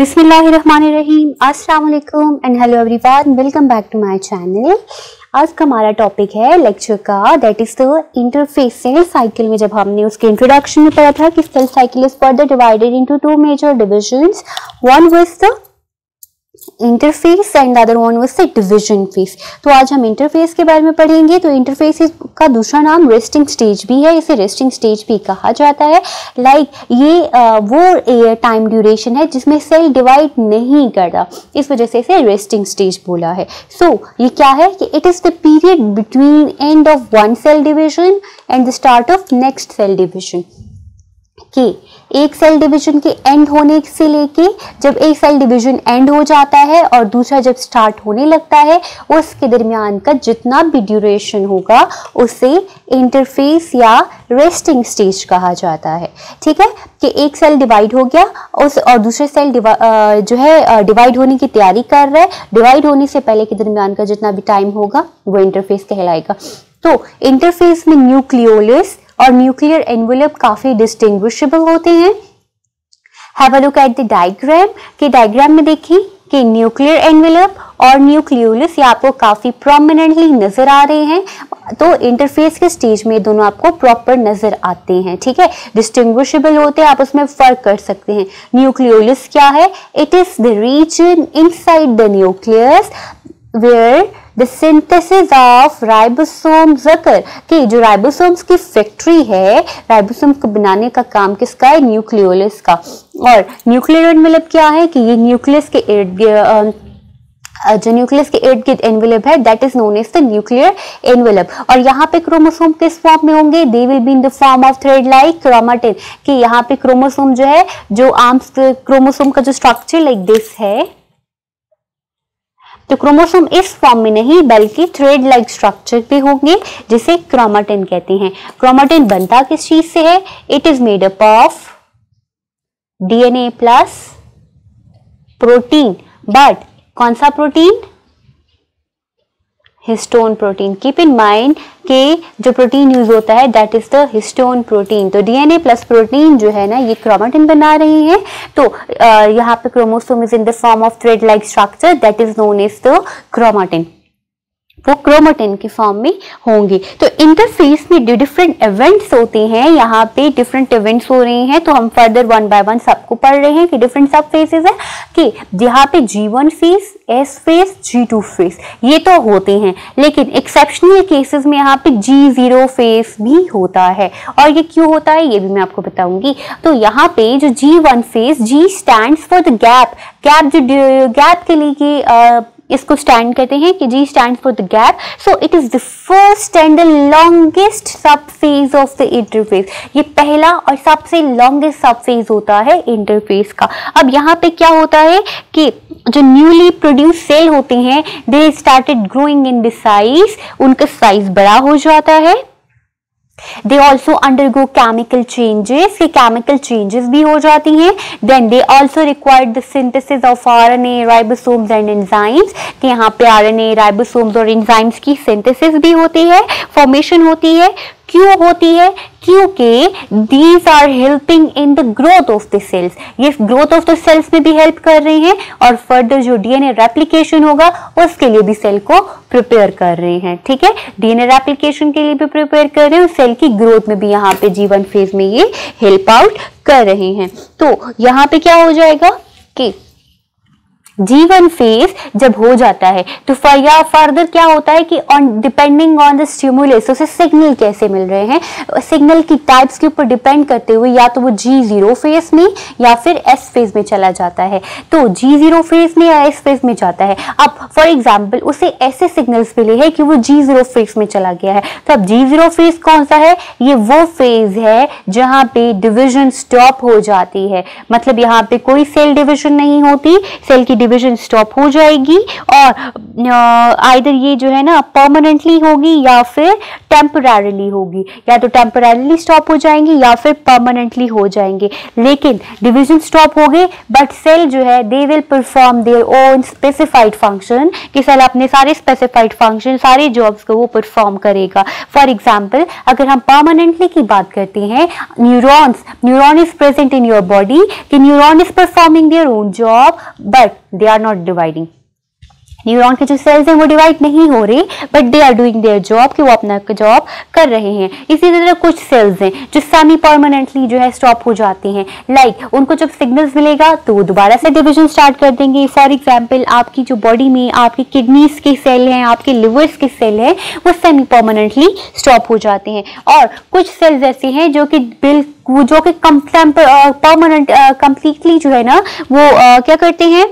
अस्सलाम वालेकुम and hello everyone welcome back to my channel आज का हमारा टॉपिक है लेक्चर का that is the interphase cell cycle में जब हमने उसके इंट्रोडक्शन में पढ़ा था, कि cell cycle is further divided into two major divisions one was the interphase and other one was the division phase तो आज हम इंटरफेस के बारे में पढ़ेंगे तो इंटरफेस का दूसरा नाम रेस्टिंग स्टेज भी है इसे रेस्टिंग स्टेज भी कहा जाता है। लाइक like, ये वो टाइम ड्यूरेशन है जिसमें सेल डिवाइड नहीं करता। इस वजह से इसे रेस्टिंग स्टेज बोला है। सो so, ये क्या है? कि it is the period between end of one cell division and the start of next cell division कि एक सेल डिवीज़न के एंड होने से लेके जब एक सेल डिवीज़न एंड हो जाता है और दूसरा जब स्टार्ट होने लगता है, उसके दरमियान का जितना भी ड्यूरेशन होगा, उसे इंटरफेस या रेस्टिंग स्टेज कहा जाता है। ठीक है? कि एक सेल डिवाइड हो गया, उस और दूसरे सेल जो है डिवाइड होने की तैयारी कर रहा है। डिवाइड होने से पहले के दरमियान का जितना भी टाइम होगा, वो इंटरफेस कहलाएगा। तो इंटरफेस में न्यूक्लियोलिस और न्यूक्लियर एनवेलप काफ़ी डिस्टिंग्विशेबल होते हैं। Have a look at the diagram के डायग्राम में देखिए कि न्यूक्लियर एनवेलप और न्यूक्लियोलिस ये आपको काफ़ी प्रोमिनेंटली नज़र आ रहे हैं। तो इंटरफेस के स्टेज में दोनों आपको प्रॉपर नज़र आते हैं, ठीक है? डिस्टिंग्विशेबल होते हैं, आप उसमें फ़र्क कर सकते हैं। न्यूक्लियोलिस क्या है? It is the region inside the nucleus where the synthesis of ribosomes occur कि जो राइबोसोम्स की फैक्ट्री है राइबोसोम्स को बनाने का काम किसका है? न्यूक्लियोलिस का। और न्यूक्लियर मतलब क्या है? कि ये न्यूक्लियस के इर्द जो न्यूक्लियस के इर्द गिर्द एनवेलप है that is known as the nuclear envelope और यहाँ पे क्रोमोसोम किस फॉर्म में होंगे? They will be in the form of thread like chromatin कि यहाँ पे क्रोमोसोम जो है, जो आर्म्स क्रोमोसोम का जो स्ट्रक्चर लाइक दिस है तो क्रोमोसोम इस फॉर्म में नहीं, बल्कि थ्रेड लाइक स्ट्रक्चर पे होंगे, जिसे क्रोमाटिन कहते हैं। क्रोमाटिन बनता किस चीज़ से है? It is made up of DNA plus protein but कौन सा protein histone protein keep in mind के जो प्रोटीन यूज़ होता है that is the histone protein तो डीएनए प्लस प्रोटीन जो है ना, ये क्रोमाटिन बना रही है। तो यहाँ पे chromosome is in the form of thread like structure that is known as the chromatin वो क्रोमाटिन के फॉर्म में होंगे। तो इंटरफेस में जो डिफरेंट इवेंट्स होते हैं, यहाँ पे डिफरेंट इवेंट्स हो रहे हैं तो हम फर्दर वन बाय वन सबको पढ़ रहे हैं कि डिफरेंट सब फेसेस है, कि यहाँ पे G one phase S phase G two phase ये तो होते हैं। लेकिन एक्सेप्शनल केसेस में यहाँ पे जी ज़ीरो फेस भी होता है। और ये क्यों होता है, ये भी मैं आपको बताऊँगी। तो यहाँ पे जो G one phase G stand for the gap gap जो गैप के लिए इसको स्टैंड कहते हैं कि G stand for the gap so it is the first and the longest sub phase of the interphase ये पहला और सबसे लॉन्गेस्ट सब फ़ेज़ होता है इंटरफेस का। अब यहाँ पे क्या होता है कि जो न्यूली प्रोड्यूस सेल होते हैं they started growing in the size उनका साइज़ बड़ा हो जाता है। They also undergo chemical changes ये केमिकल चेंजेस भी हो जाती हैं. Then they also required the synthesis of R N A ribosomes and enzymes कि यहाँ पे आर एन ए राइबोसोम्स और एंजाइम्स की सिंथेसिस भी होती है. फॉर्मेशन होती है. क्यों होती है? क्योंकि these are helping in the growth of the cells ये ग्रोथ ऑफ़ द सेल्स में भी हेल्प कर रही हैं और फर्दर जो डीएनए रेप्लिकेशन होगा, उसके लिए भी सेल को प्रिपेयर कर रहे हैं, ठीक है? डीएनए रेप्लिकेशन के लिए भी प्रिपेयर कर रहे हैं और सेल की ग्रोथ में भी यहाँ पे जीवन फ़ेज़ में ये हेल्प आउट कर रहे हैं। तो यहाँ पे क्या हो जाएगा कि जीवन फ़ेज़ जब हो जाता है तो या फर्दर क्या होता है कि on depending on the stimulus उसे सिग्नल कैसे मिल रहे हैं? सिग्नल की टाइप्स के ऊपर डिपेंड करते हुए या तो वो जी ज़ीरो फ़ेज़ में या फिर एस फ़ेज़ में चला जाता है। तो जी ज़ीरो फ़ेज़ में या एस फ़ेज़ में जाता है। अब फॉर एग्ज़ाम्पल उसे ऐसे सिग्नल्स मिले हैं कि वो जी ज़ीरो फ़ेज़ में चला गया है। तो अब जी ज़ीरो फ़ेज़ कौन सा है? ये वो फ़ेज़ है जहाँ पे डिविजन स्टॉप हो जाती है। मतलब यहाँ पे कोई सेल डिविजन नहीं होती सेल की डिविजन स्टॉप हो जाएगी और आइधर ये जो है ना परमानेंटली होगी या फिर टेम्परली होगी। या तो टेम्परली स्टॉप हो जाएँगी या फिर परमानेंटली हो जाएँगे। लेकिन डिविजन स्टॉप हो गए बट सेल जो है they will perform their own specified function कि सेल अपने सारे स्पेसिफाइड फ़ंक्शन सारे जॉब्स को वो परफॉर्म करेगा। फॉर एग्ज़ाम्पल अगर हम परमानेंटली की बात करते हैं neurons neuron is present in your body कि neuron is performing their own job but they are not dividing neuron के जो सेल्स हैं वो डिवाइड नहीं हो रहे but they are doing their job कि वो अपना जॉब कर रहे हैं। इसी तरह कुछ सेल्स हैं जो सेमी परमानेंटली जो है स्टॉप हो जाते हैं। लाइक like, उनको जब सिग्नल्स मिलेगा तो वो दोबारा से डिविजन स्टार्ट कर देंगे। फॉर एग्ज़ाम्पल आपकी जो बॉडी में आपकी किडनीज के सेल हैं आपके लिवर्स के सेल हैं वो सेमी परमानेंटली स्टॉप हो जाते हैं। और कुछ सेल्स ऐसे हैं जो कि बिल्कुल जो कि परमानेंट कंप्लीटली जो है ना वो uh, क्या करते हैं?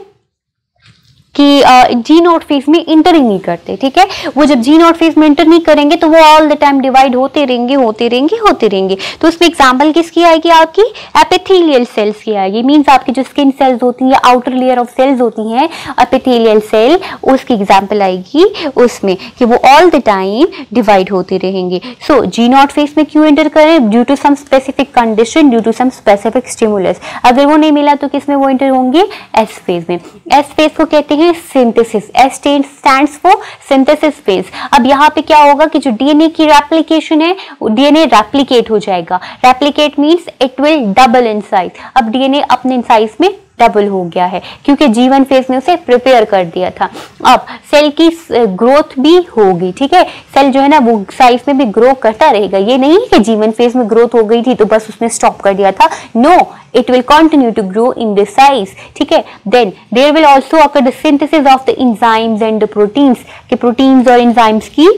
कि जी नोट फ़ेज़ में इंटर ही नहीं करते, ठीक है? वो जब जी नोट फ़ेज़ में इंटर नहीं करेंगे तो वो ऑल द टाइम डिवाइड होते रहेंगे होते रहेंगे होते रहेंगे। तो उसमें एग्ज़ाम्पल किसकी आएगी आपकी? एपिथेलियल सेल्स की आएगी। मीन्स आपकी जो स्किन सेल्स होती है आउटर लेयर ऑफ़ सेल्स होती हैं एपिथेलियल सेल उसकी एग्ज़ाम्पल आएगी उसमें कि वो ऑल द टाइम डिवाइड होते रहेंगे। सो जी नॉट फ़ेज़ में क्यों एंटर करें? Due to some specific condition due to some specific stimulus अगर वो नहीं मिला तो किसमें वो एंटर होंगे? एस फ़ेज़ में। एस फ़ेज़ को कहते हैं synthesis S stand for synthesis phase अब यहाँ पे क्या होगा कि जो डीएनए की रेप्लीकेशन है डीएनए रेप्लीकेट हो जाएगा. Replicate means it will double in size अब डीएनए अपने साइज़ में डबल हो गया है, क्योंकि जीवन फ़ेज़ ने उसे प्रिपेयर कर दिया था। अब सेल की uh, ग्रोथ भी होगी, ठीक है? सेल जो है ना, वो साइज़ में भी ग्रो करता रहेगा। ये नहीं कि जीवन फ़ेज़ में ग्रोथ हो गई थी तो बस उसने स्टॉप कर दिया था। No it will continue to grow in the size ठीक है? Then there will also occur the synthesis of the enzymes and the proteins के प्रोटीन्स और इंजाइम्स की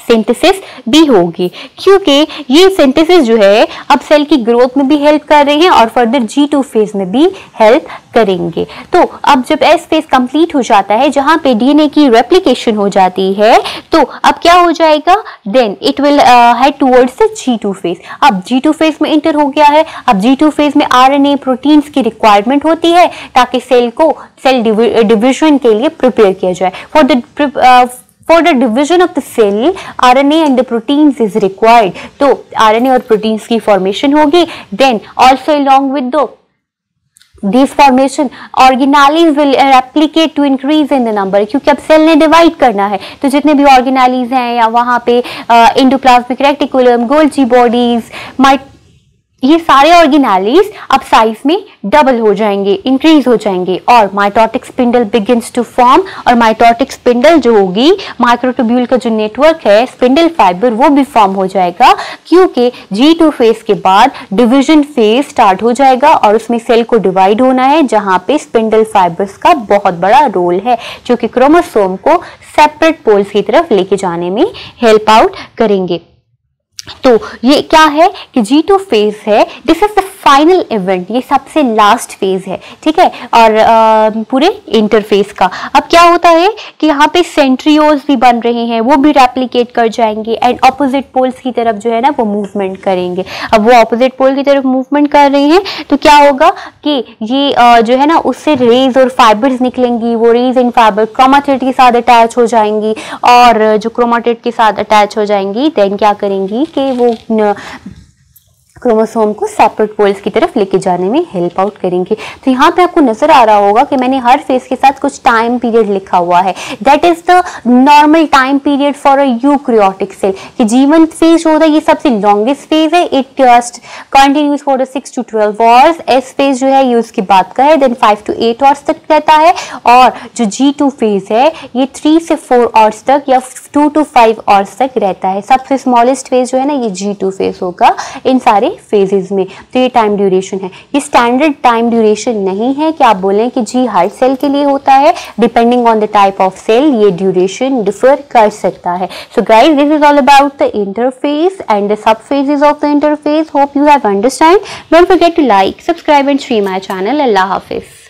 सिंथेसिस भी होगी, क्योंकि ये सिंथेसिस जो है, अब सेल की ग्रोथ में भी हेल्प कर रहे हैं और फर्दर जी टू फ़ेज़ में भी हेल्प करेंगे। तो अब जब एस फ़ेज़ कंप्लीट हो जाता है, जहाँ पे डीएनए की रेप्लिकेशन हो जाती है तो अब क्या हो जाएगा? Then it will head towards G two phase अब जी टू फ़ेज़ में इंटर हो गया है। अब जी टू फ़ेज़ में आर एन ए प्रोटीन्स की रिक्वायरमेंट होती है, ताकि सेल को सेल डिविजन के लिए प्रिपेयर किया जाए। For the For the division of the cell, RNA and the proteins is required. तो RNA और proteins की formation होगी. Then also along with the this formation organelles will replicate to increase in the number क्योंकि अब cell ने divide करना है तो जितने भी ऑर्गेनालीज हैं या वहाँ पे endoplasmic reticulum Golgi bodies might ये सारे ऑर्गेनालीज अब साइज़ में डबल हो जाएँगे इंक्रीज हो जाएँगे और mitotic spindle begins to form और माइटोटिक स्पिंडल जो होगी माइक्रोट्यूब्यूल का जो नेटवर्क है स्पिंडल फाइबर वो भी फॉर्म हो जाएगा क्योंकि जी टू फ़ेज़ के बाद डिविजन फ़ेज़ स्टार्ट हो जाएगा और उसमें सेल को डिवाइड होना है, जहाँ पे स्पिंडल फाइबर्स का बहुत बड़ा रोल है, जो कि क्रोमोसोम को सेपरेट पोल्स की तरफ़ लेके जाने में हेल्प आउट करेंगे। तो ये क्या है कि जी टू फ़ेज़ है. This is the final event ये सबसे लास्ट फ़ेज़ है. ठीक है? और आ, पूरे इंटरफेस का. अब क्या होता है कि यहाँ पे सेंट्रियोज भी बन रहे हैं वो भी रेप्लीकेट कर जाएँगे एंड ऑपोजिट पोल्स की तरफ़ जो है ना वो मूवमेंट करेंगे. अब वो ऑपोजिट पोल की तरफ़ मूवमेंट कर रहे हैं तो क्या होगा कि ये आ, जो है ना उससे रेज और फाइबर्स निकलेंगी वो रेज एंड फाइबर क्रोमाटेड के साथ अटैच हो जाएँगी और जो क्रोमाटेड के साथ अटैच हो जाएँगी देन क्या करेंगी? कि वो क्रोमोसोम को सेपरेट पोल्स की तरफ़ लेके जाने में हेल्प आउट करेंगे। तो यहाँ पे आपको नज़र आ रहा होगा कि मैंने हर फ़ेज़ के साथ कुछ टाइम पीरियड लिखा हुआ है। That is the normal time period for a eukaryotic cell कि जीवन फ़ेज़ होता है, ये सबसे लॉन्गेस्ट फ़ेज़ है। It just continues for six to twelve hours S phase जो है, ये उसकी बात का है। Then five to eight hours तक रहता है। और जो जी टू फ़ेज़ है, ये थ्री से फोर आवर्स तक या टू टू फाइव आवर्स तक रहता है। सबसे स्मॉलेस्ट फ़ेज़ जो है ना, ये जी टू फ़ेज़ होगा। इन सारे फेजेस में। तो ये टाइम ड्यूरेशन है। ये स्टैंडर्ड टाइम ड्यूरेशन नहीं है कि आप बोलें कि जी, हर सेल के लिए होता है। Depending on the type of cell ये ड्यूरेशन डिफर कर सकता है। So guys this is all about the interphase and the sub phases of the interphase hope you have understand don't forget to like subscribe and share my channel अल्लाह हाफिज़